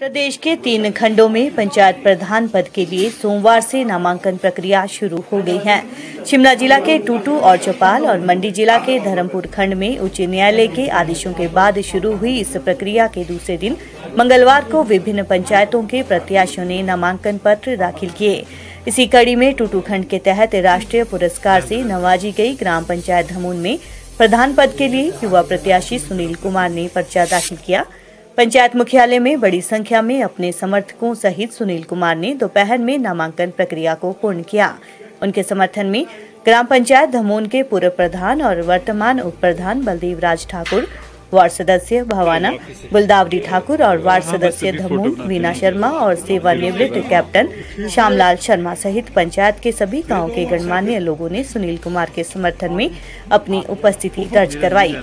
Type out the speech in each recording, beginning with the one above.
प्रदेश के तीन खंडों में पंचायत प्रधान पद के लिए सोमवार से नामांकन प्रक्रिया शुरू हो गई है। शिमला जिला के टूटू और चौपाल और मंडी जिला के धर्मपुर खंड में उच्च न्यायालय के आदेशों के बाद शुरू हुई इस प्रक्रिया के दूसरे दिन मंगलवार को विभिन्न पंचायतों के प्रत्याशियों ने नामांकन पत्र दाखिल किए। इसी कड़ी में टूटू खंड के तहत राष्ट्रीय पुरस्कार से नवाजी गई ग्राम पंचायत धमून में प्रधान पद के लिए युवा प्रत्याशी सुनील कुमार ने पर्चा दाखिल किया। पंचायत मुख्यालय में बड़ी संख्या में अपने समर्थकों सहित सुनील कुमार ने दोपहर में नामांकन प्रक्रिया को पूर्ण किया। उनके समर्थन में ग्राम पंचायत धमोन के पूर्व प्रधान और वर्तमान उप प्रधान बलदेव राज ठाकुर वार्ड सदस्य भवाना गुलदावरी ठाकुर और वार्ड सदस्य धमोन वीना शर्मा और सेवानिवृत्त कैप्टन श्यामलाल शर्मा सहित पंचायत के सभी गाँव के गणमान्य लोगों ने सुनील कुमार के समर्थन में अपनी उपस्थिति दर्ज करवाई।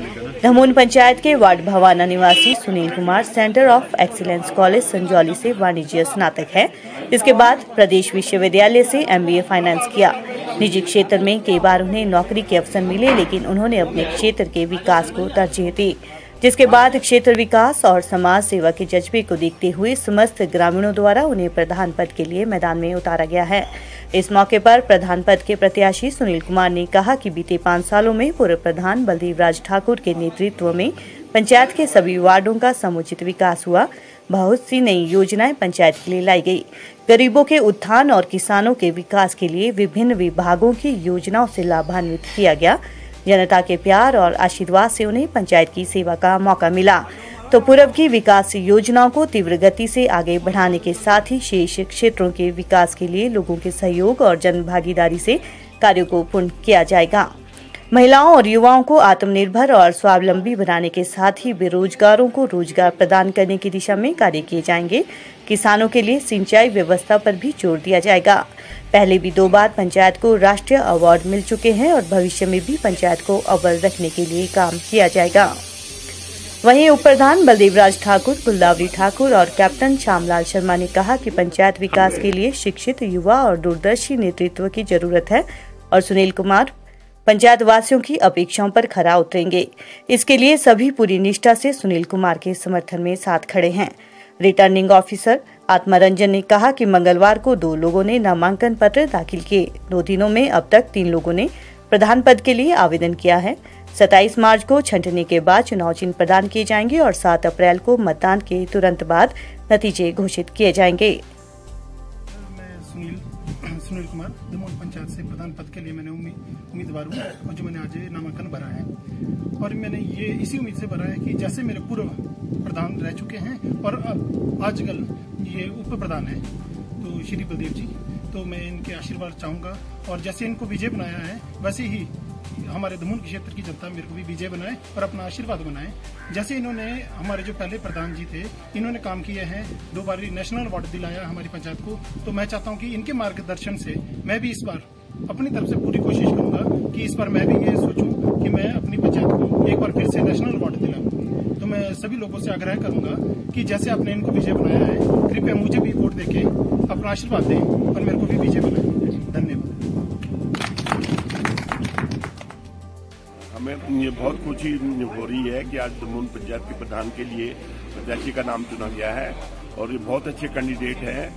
धमून पंचायत के वार्ड भवाना निवासी Sunil Kumar centre of excellence college Sanjauli से वाणिज्य स्नातक है। इसके बाद प्रदेश विश्वविद्यालय से एमबीए फाइनेंस किया। निजी क्षेत्र में कई बार उन्हें नौकरी के अवसर मिले, लेकिन उन्होंने अपने क्षेत्र के विकास को तरजीह दी। जिसके बाद क्षेत्र विकास और समाज सेवा के जज्बे को देखते हुए समस्त ग्रामीणों द्वारा उन्हें प्रधान पद के लिए मैदान में उतारा गया है। इस मौके पर प्रधान पद के प्रत्याशी सुनील कुमार ने कहा कि बीते पाँच सालों में पूर्व प्रधान बलदेव राज ठाकुर के नेतृत्व में पंचायत के सभी वार्डों का समुचित विकास हुआ। बहुत सी नई योजनाएँ पंचायत के लिए लाई गई। गरीबों के उत्थान और किसानों के विकास के लिए विभिन्न विभागों की योजनाओं से लाभान्वित किया गया। जनता के प्यार और आशीर्वाद से उन्हें पंचायत की सेवा का मौका मिला। तो पूर्व की विकास योजनाओं को तीव्र गति से आगे बढ़ाने के साथ ही शेष क्षेत्रों के विकास के लिए लोगों के सहयोग और जन भागीदारी से कार्यों को पूर्ण किया जाएगा। महिलाओं और युवाओं को आत्मनिर्भर और स्वावलंबी बनाने के साथ ही बेरोजगारों को रोज़गार प्रदान करने की दिशा में कार्य किए जाएँगे। किसानों के लिए सिंचाई व्यवस्था पर भी ज़ोर दिया जाएगा। पहले भी दो बार पंचायत को राष्ट्रीय अवार्ड मिल चुके हैं और भविष्य में भी पंचायत को अव्वल रखने के लिए काम किया जाएगा। वहीं उप प्रधान बलदेव राज ठाकुर गुलदावरी ठाकुर और कैप्टन श्यामलाल शर्मा ने कहा कि पंचायत विकास के लिए शिक्षित युवा और दूरदर्शी नेतृत्व की ज़रूरत है और सुनील कुमार पंचायत वासियों की अपेक्षाओं पर खरा उतरेंगे। इसके लिए सभी पूरी निष्ठा से सुनील कुमार के समर्थन में साथ खड़े हैं। रिटर्निंग ऑफिसर आत्मरंजन ने कहा कि मंगलवार को दो लोगों ने नामांकन पत्र दाखिल किए। दो दिनों में अब तक तीन लोगों ने प्रधान पद के लिए आवेदन किया है। 27 मार्च को छंटनी के बाद चुनाव चिन्ह प्रदान किए जाएँगे और 7 अप्रैल को मतदान के तुरंत बाद नतीजे घोषित किए जाएँगे। सुनील कुमार, दमोह पंचायत से प्रधान पद के लिए मैंने उम्मीदवार हूँ और जो मैंने आज नामांकन भरा है। और मैंने ये इसी उम्मीद से भरा है कि जैसे मेरे पूर्व प्रधान रह चुके हैं और अब आजकल ये उप प्रधान है तो श्री बलदेव जी तो मैं इनके आशीर्वाद चाहूँगा और जैसे इनको विजय बनाया है, वैसे ही हमारे दमून क्षेत्र की जनता मेरे को भी विजय बनाए और अपना आशीर्वाद बनाए। जैसे इन्होंने हमारे जो पहले प्रधान जी थे, इन्होंने काम किए हैं, दो बार नेशनल अवार्ड दिलाया हमारी पंचायत को तो मैं चाहता हूँ कि इनके मार्गदर्शन से मैं भी इस बार अपनी तरफ़ से पूरी कोशिश करूँगा कि इस बार मैं भी ये सोचूं कि मैं अपनी पंचायत को एक बार फिर से नेशनल अवार्ड दिलाऊं। तो मैं सभी लोगों से आग्रह करूँगा कि जैसे आपने इनको विजय बनाया है, कृपया मुझे भी वोट देके अपना आशीर्वाद दें और मेरे को भी विजय बनाए। हमें ये बहुत खुशी हो रही है कि आज दमोन पंचायत के प्रधान के लिए प्रत्याशी का नाम चुना गया है और ये बहुत अच्छे कैंडिडेट हैं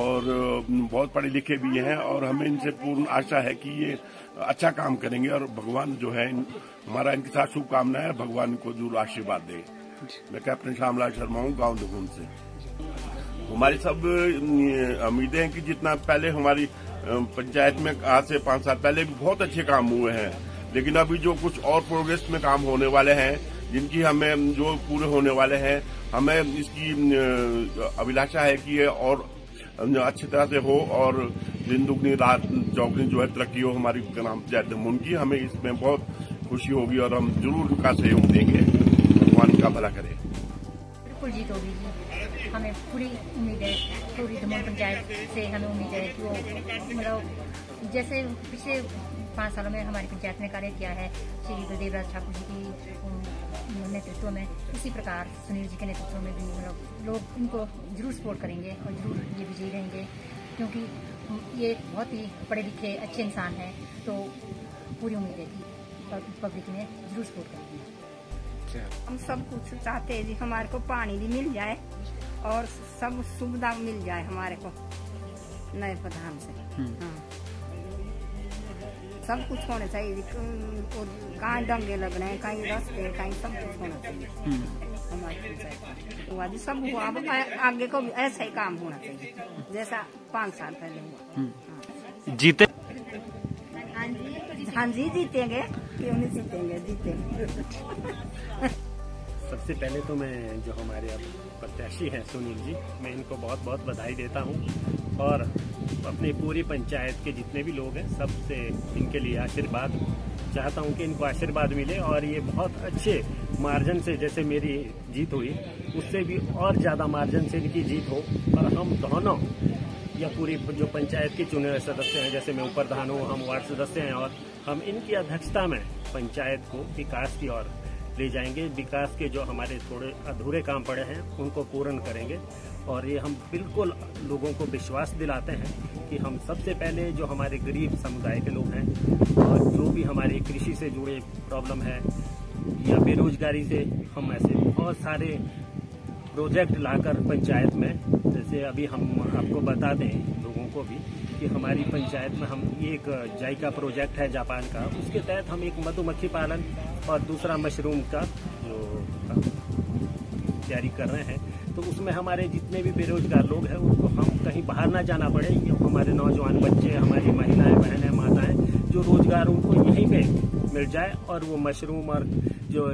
और बहुत पढ़े लिखे भी हैं और हमें इनसे पूर्ण आशा है कि ये अच्छा काम करेंगे और भगवान जो है हमारा इनके साथ शुभकामना है भगवान को ज़रूर आशीर्वाद दे। मैं कैप्टन श्यामलाल शर्मा हूँ, गाँव दमोन से। हमारी सब उम्मीदें हैं कि जितना पहले हमारी पंचायत में आज से पाँच साल पहले भी बहुत अच्छे काम हुए हैं। लेकिन अभी जो कुछ और प्रोग्रेस में काम होने वाले हैं, जिनकी हमें, जो पूरे होने वाले हैं, हमें इसकी अभिलाषा है कि ये और अच्छी तरह से हो और दिन दुगनी, रात चौकनी जो है तरक्की हो हमारी ग्राम पंचायत उनकी हमें इसमें बहुत खुशी होगी और हम ज़रूर उनका सहयोग देंगे। भगवान का भला करें। बिल्कुल जीत होगी हमें पूरी उम्मीद है, पूरी धमोन पंचायत से हमें उम्मीद है कि वो मतलब जैसे पिछले पाँच सालों में हमारी पंचायत ने कार्य किया है, श्री गुरुदेव राज ठाकुर जी की नेतृत्व में, इसी प्रकार सुनील जी के नेतृत्व में भी मतलब लोग इनको ज़रूर सपोर्ट करेंगे और ज़रूर ये विजयी रहेंगे, क्योंकि ये बहुत ही पढ़े लिखे अच्छे इंसान हैं तो पूरी उम्मीद है कि पब्लिक ने ज़रूर सपोर्ट करेंगे हम सब कुछ चाहते हैं जी हमारे को पानी भी मिल जाए और सब सुविधा मिल जाए हमारे को नए प्रधान से। हाँ। सब कुछ होना चाहिए कहाँ डंगे लग रहे हैं कहीं रास्ते कहीं सब कुछ होना चाहिए। हमारी पंचायत में। हुआ जी सब हुआ अब आगे को भी ऐसा ही काम होना चाहिए जैसा पाँच साल पहले हुआ। हाँ। जीते हाँ जी जीतेंगे। क्यों नहीं जीतेंगे जीतेंगे सबसे पहले तो मैं जो हमारे अब प्रत्याशी हैं सुनील जी, मैं इनको बहुत बहुत बधाई देता हूँ और अपनी पूरी पंचायत के जितने भी लोग हैं, सबसे इनके लिए आशीर्वाद चाहता हूँ कि इनको आशीर्वाद मिले और ये बहुत अच्छे मार्जिन से जैसे मेरी जीत हुई, उससे भी और ज़्यादा मार्जिन से इनकी जीत हो और हम दोनों या पूरी जो पंचायत के चुने हुए सदस्य हैं, जैसे मैं ऊपर प्रधान हूँ, हम वार्ड सदस्य हैं और हम इनकी अध्यक्षता में पंचायत को विकास की ओर ले जाएँगे। विकास के जो हमारे थोड़े अधूरे काम पड़े हैं, उनको पूर्ण करेंगे। और ये हम बिल्कुल लोगों को विश्वास दिलाते हैं कि हम सबसे पहले जो हमारे गरीब समुदाय के लोग हैं, और जो भी हमारी कृषि से जुड़े प्रॉब्लम है, या बेरोजगारी से हम ऐसे बहुत सारे प्रोजेक्ट लाकर पंचायत में, जैसे अभी हम आपको बता दें, लोगों को भी कि हमारी पंचायत में हम एक जायका प्रोजेक्ट है जापान का। उसके तहत हम एक मधुमक्खी पालन और दूसरा मशरूम का जो तैयारी कर रहे हैं। तो उसमें हमारे जितने भी बेरोजगार लोग हैं, उनको हम कहीं बाहर ना जाना पड़े। ये हमारे नौजवान बच्चे, हमारी महिलाएँ, बहनें, माताएँ, जो रोज़गार उनको यहीं पे मिल जाए और वो मशरूम और जो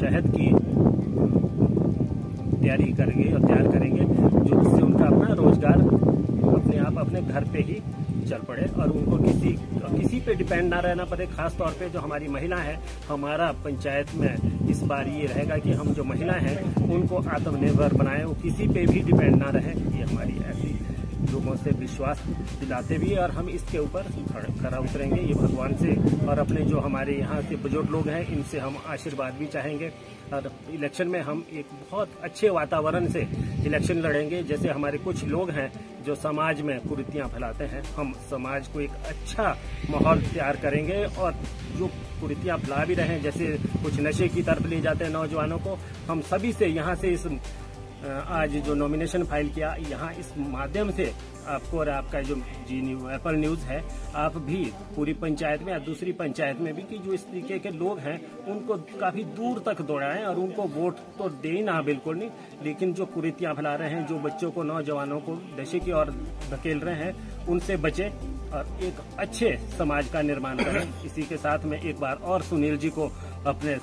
शहद की तैयारी करेंगे और तैयार करेंगे, जो उससे उनका अपना रोज़गार अपने घर पे ही चल पड़े और उनको किसी किसी पे डिपेंड ना रहना पड़े, खास तौर पे जो हमारी महिला है, हमारा पंचायत में इस बार ये रहेगा कि हम जो महिला हैं, उनको आत्मनिर्भर बनाएँ, वो किसी पे भी डिपेंड ना रहे, ये हमारी लोगों से विश्वास दिलाते भी और हम इसके ऊपर खड़- उतरेंगे। ये भगवान से और अपने जो हमारे यहाँ के बुज़ुर्ग लोग हैं, इनसे हम आशीर्वाद भी चाहेंगे। और इलेक्शन में हम एक बहुत अच्छे वातावरण से इलेक्शन लड़ेंगे। जैसे हमारे कुछ लोग हैं जो समाज में कुरीतियाँ फैलाते हैं, हम समाज को एक अच्छा माहौल तैयार करेंगे और जो कुरीतियाँ फैला भी रहे हैं, जैसे कुछ नशे की तरफ़ ले जाते हैं नौजवानों को, हम सभी से यहाँ से इस आज जो नॉमिनेशन फ़ाइल किया, यहाँ इस माध्यम से आपको और आपका जो जी न्यूज़ एप्पल न्यूज़ है, आप भी पूरी पंचायत में या दूसरी पंचायत में भी कि जो इस तरीके के लोग हैं, उनको काफ़ी दूर तक दौड़ाएँ और उनको वोट तो दे ही ना, बिल्कुल नहीं। लेकिन जो कुरीतियाँ फैला रहे हैं, जो बच्चों को, नौजवानों को नशे की ओर धकेल रहे हैं, उनसे बचे और एक अच्छे समाज का निर्माण करें। इसी के साथ में एक बार और सुनील जी को अपने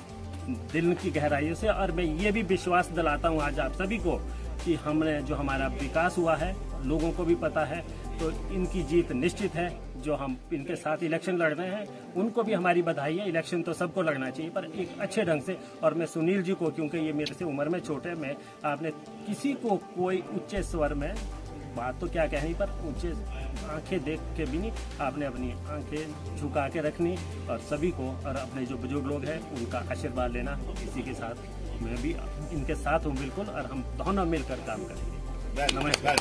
दिल की गहराइयों से, और मैं ये भी विश्वास दिलाता हूँ आज आप सभी को कि हमने जो हमारा विकास हुआ है, लोगों को भी पता है तो इनकी जीत निश्चित है, जो हम इनके साथ इलेक्शन लड़ रहे हैं, उनको भी हमारी बधाई है। इलेक्शन तो सबको लड़ना चाहिए, पर एक अच्छे ढंग से, और मैं सुनील जी को, क्योंकि ये मेरे से उम्र में छोटे मैं, आपने किसी को कोई उच्च स्वर में बात तो क्या कहनी पर ऊँचे आँखें देख के भी नहीं आपने अपनी आँखें झुका के रखनी और सभी को और अपने जो बुज़ुर्ग लोग हैं उनका आशीर्वाद लेना। इसी के साथ मैं भी इनके साथ हूँ बिल्कुल और हम दोनों मिलकर काम करेंगे। नमस्कार।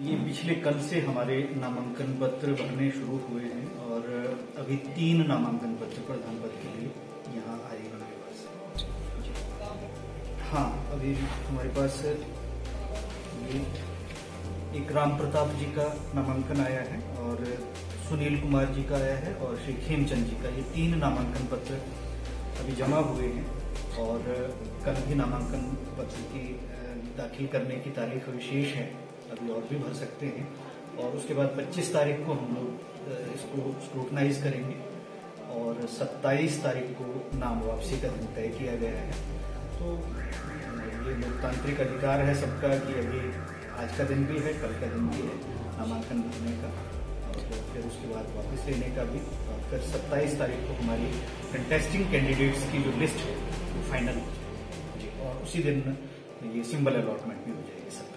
ये पिछले कल से हमारे नामांकन पत्र भरने शुरू हुए हैं और अभी तीन नामांकन पत्र प्रधान हाँ अभी हमारे पास ये एक राम प्रताप जी का नामांकन आया है और सुनील कुमार जी का आया है और श्री खेमचंद जी का। ये तीन नामांकन पत्र अभी जमा हुए हैं और कल भी नामांकन पत्र की दाखिल करने की तारीख विशेष है। अभी और भी भर सकते हैं और उसके बाद 25 तारीख को हम लोग इसको स्क्रूटनाइज करेंगे और 27 तारीख को नाम वापसी का दिन तय किया गया है। तो ये लोकतांत्रिक अधिकार है सबका कि अभी आज का दिन भी है, कल का दिन भी है, नामांकन भरने का। और फिर उसके बाद वापस लेने का भी। और फिर 27 तारीख को हमारी कंटेस्टिंग कैंडिडेट्स की जो लिस्ट है, वो फाइनल हो जाएगी। और उसी दिन ये सिंबल अलॉटमेंट भी हो जाएगी सब